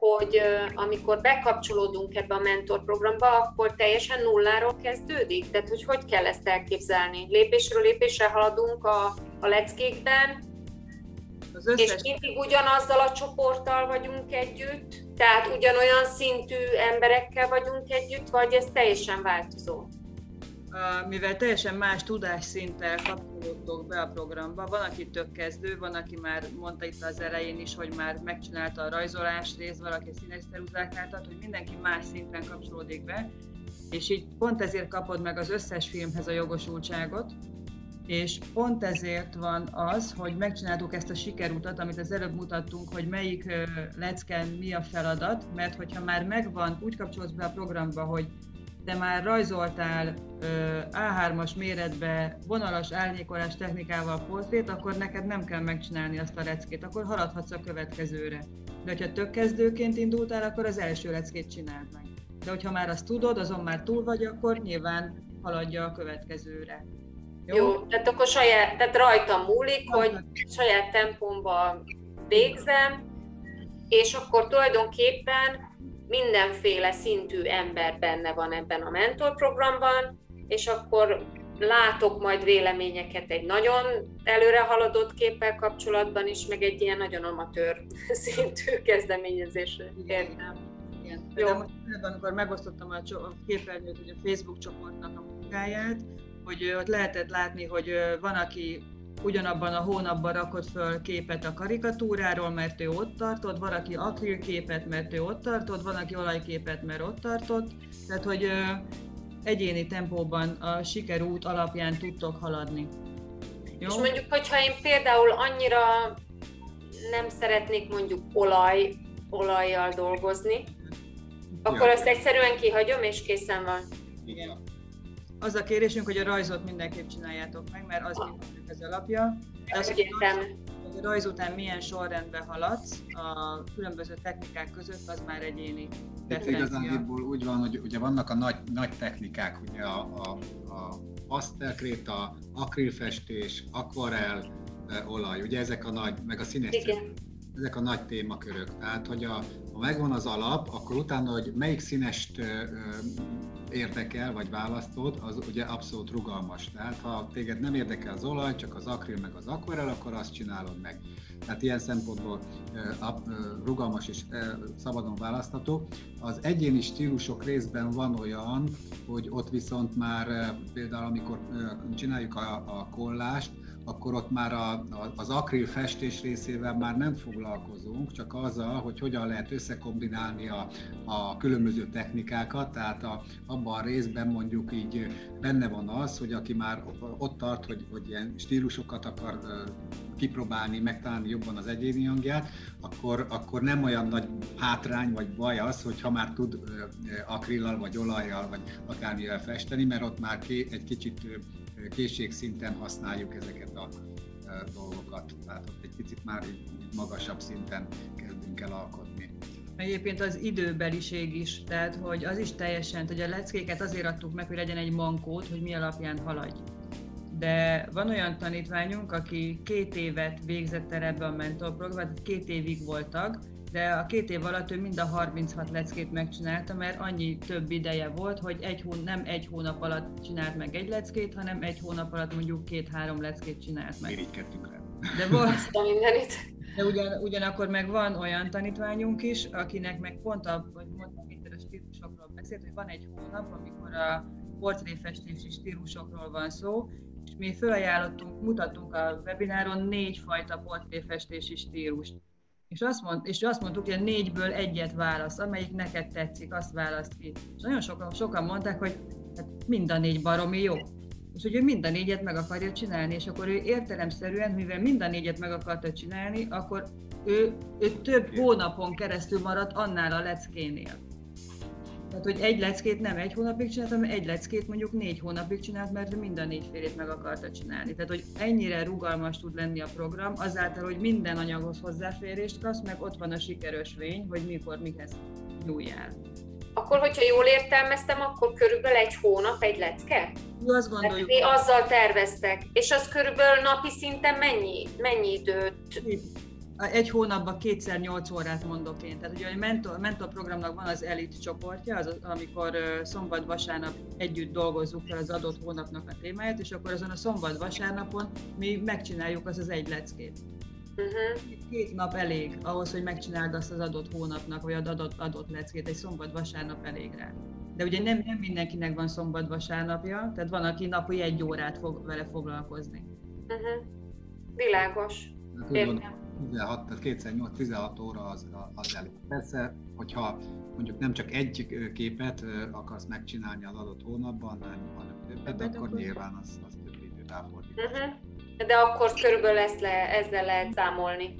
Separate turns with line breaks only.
hogy amikor bekapcsolódunk ebbe a mentorprogramba, akkor teljesen nulláról kezdődik? Tehát, hogy hogy kell ezt elképzelni? Lépésről lépésre haladunk a, a leckékben, az összes... és mindig ugyanazzal a csoporttal vagyunk együtt, tehát ugyanolyan szintű emberekkel vagyunk együtt, vagy ez teljesen változó?
Mivel teljesen más tudásszinttel kapcsolódtok be a programba, van, aki tök kezdő, van, aki már mondta itt az elején is, hogy már megcsinálta a rajzolás részt, valaki színes ceruzáknál, tehát hogy mindenki más szinten kapcsolódik be, és így pont ezért kapod meg az összes filmhez a jogosultságot, és pont ezért van az, hogy megcsináltuk ezt a sikerutat, amit az előbb mutattunk, hogy melyik lecken mi a feladat, mert hogyha már megvan, úgy kapcsolódsz be a programba, hogy te már rajzoltál A3-as méretbe vonalas árnyékolás technikával portrét, akkor neked nem kell megcsinálni azt a leckét, akkor haladhatsz a következőre. De hogyha tök kezdőként indultál, akkor az első leckét csináld meg. De hogyha már azt tudod, azon már túl vagy, akkor nyilván haladja a következőre.
Jó, Jó tehát akkor saját, tehát rajtam múlik, hogy saját tempomban végzem, és akkor tulajdonképpen mindenféle szintű ember benne van ebben a mentorprogramban, és akkor látok majd véleményeket egy nagyon előre haladott képpel kapcsolatban is, meg egy ilyen nagyon amatőr szintű kezdeményezésre. Értem.
Igen. Jó. De most, amikor megosztottam a képernyőt, hogy a Facebook csoportnak a munkáját, hogy ott lehetett látni, hogy van, aki ugyanabban a hónapban rakott föl képet a karikatúráról, mert ő ott tartott, van, aki akrilképet, mert ő ott tartott, van, aki olajképet, mert ott tartott. Tehát, hogy ö, egyéni tempóban a sikerút alapján tudtok haladni.
Jó? És mondjuk, hogyha én például annyira nem szeretnék mondjuk olaj, olajjal dolgozni, akkor ja. azt egyszerűen kihagyom, és készen van.
Igen az a kérésünk, hogy a rajzot mindenképp csináljátok meg, mert az az alapja. De az, hogy a rajz után milyen sorrendben haladsz a különböző technikák között, az már egyéni
Igazándiból úgy van, hogy ugye vannak a nagy, nagy technikák, ugye a, a, a pastelkréta, akrilfestés, akvarel, olaj, ugye ezek a nagy, meg a színes ezek a nagy témakörök. Tehát, hogy a, megvan az alap, akkor utána, hogy melyik színest érdekel, vagy választod, az ugye abszolút rugalmas. Tehát ha téged nem érdekel az olaj, csak az akril meg az akvarel, akkor azt csinálod meg. Tehát ilyen szempontból rugalmas és szabadon választható. Az egyéni stílusok részben van olyan, hogy ott viszont már például amikor csináljuk a, a kollást, akkor ott már a, a, az akril festés részével már nem foglalkozunk, csak azzal, hogy hogyan lehet összekombinálni a, a különböző technikákat, tehát a, abban a részben mondjuk így benne van az, hogy aki már ott tart, hogy, hogy ilyen stílusokat akar kipróbálni, megtalálni jobban az egyéni hangját, akkor, akkor nem olyan nagy hátrány vagy baj az, hogy ha már tud akrillal vagy olajjal vagy akármivel festeni, mert ott már egy kicsit készségszinten használjuk ezeket a dolgokat. Tehát ott egy picit már így magasabb szinten kezdünk el alkotni.
Egyébként az időbeliség is, tehát hogy az is teljesen, hogy a leckéket azért adtuk meg, hogy legyen egy mankót, hogy mi alapján haladj. De van olyan tanítványunk, aki két évet végzett el ebbe a mentorprogramban, két évig voltak, de a két év alatt ő mind a 36 leckét megcsinálta, mert annyi több ideje volt, hogy egy hón, nem egy hónap alatt csinált meg egy leckét, hanem egy hónap alatt mondjuk két-három leckét csinált meg.
Irigykedtünk rá.
De, volt, de ugyan, ugyanakkor meg van olyan tanítványunk is, akinek meg pont a, hogy mondtam, itt a stílusokról beszélt, hogy van egy hónap, amikor a portréfestési stílusokról van szó, és mi felajánlottunk, mutattunk a webináron négyfajta portréfestési stílust és azt, mond, és azt mondtuk, hogy a négyből egyet válasz, amelyik neked tetszik, azt választ ki. És nagyon sokan, sokan mondták, hogy hát mind a négy baromi jó. És hogy ő mind a négyet meg akarja csinálni, és akkor ő értelemszerűen, mivel mind a négyet meg akarta csinálni, akkor ő, ő több hónapon keresztül maradt annál a leckénél. Tehát, hogy egy leckét nem egy hónapig csinált, hanem egy leckét mondjuk négy hónapig csinált, mert mind a négy félét meg akarta csinálni. Tehát, hogy ennyire rugalmas tud lenni a program, azáltal, hogy minden anyaghoz hozzáférést kapsz, meg ott van a sikerösvény, hogy mikor mihez nyúljál.
Akkor, hogyha jól értelmeztem, akkor körülbelül egy hónap egy lecke?
Mi azt gondoljuk.
mi azzal terveztek. És az körülbelül napi szinten mennyi, mennyi időt
egy hónapban kétszer 8 órát mondok én. Tehát ugye a mentor, mentor programnak van az elit csoportja, az, amikor szombat-vasárnap együtt dolgozzuk fel az adott hónapnak a témáját, és akkor azon a szombat-vasárnapon mi megcsináljuk az az egy leckét. Uh-huh. Két nap elég ahhoz, hogy megcsináld azt az adott hónapnak, vagy adott, adott leckét, egy szombat-vasárnap elég rá. De ugye nem, nem mindenkinek van szombat-vasárnapja, tehát van, aki napi egy órát fog vele foglalkozni.
Uh-huh. Világos. Értem.
16, tehát 2008, 16 óra az, az elég. Persze, hogyha mondjuk nem csak egy képet akarsz megcsinálni az adott hónapban, hanem többet, akkor, akkor nyilván az, az több időt. Uh-huh.
De akkor körülbelül ezt le, ezzel lehet számolni.